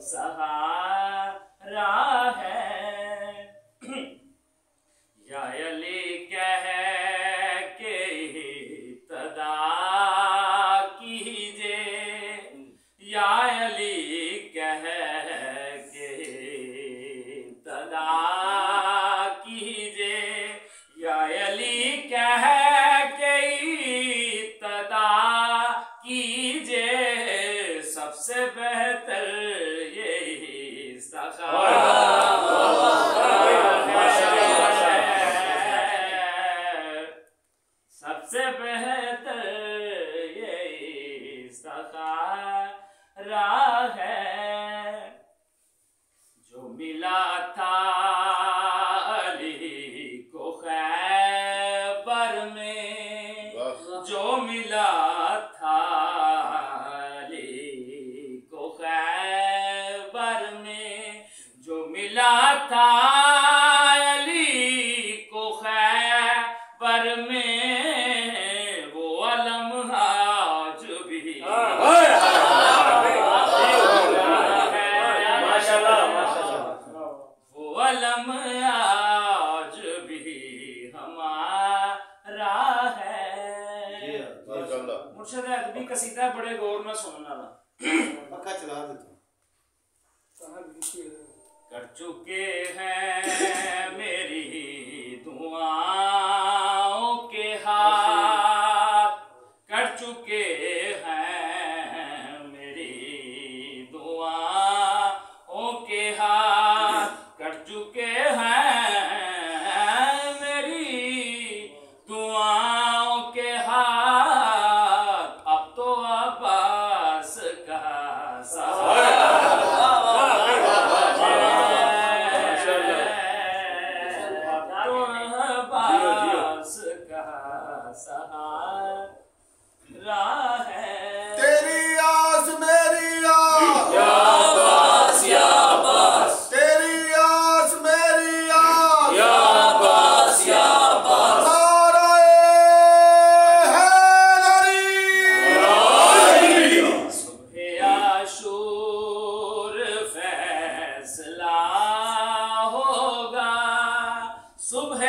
سہارا ہے۔ یا علی کہہ کے ابتدا کیجے یا علی کہہ کے ابتدا کیجے یا علی کہہ کے ابتدا کیجے سب سے بہتر یہی سخارا ہے۔ جو ملا تھا علی کو خیبر میں جو ملا تھا علی کو خیبر میں جو ملا تھا ادبی قصیدہ بڑے غور میں سننا والا پکا چلا دیتا کر چکے ہیں میری۔ کا سہارا ہے۔ تیری آس میری آس۔ تیری آس میری آس۔ نعرہ حیدری۔ صبح عاشور فیصلہ ہوگا۔ صبح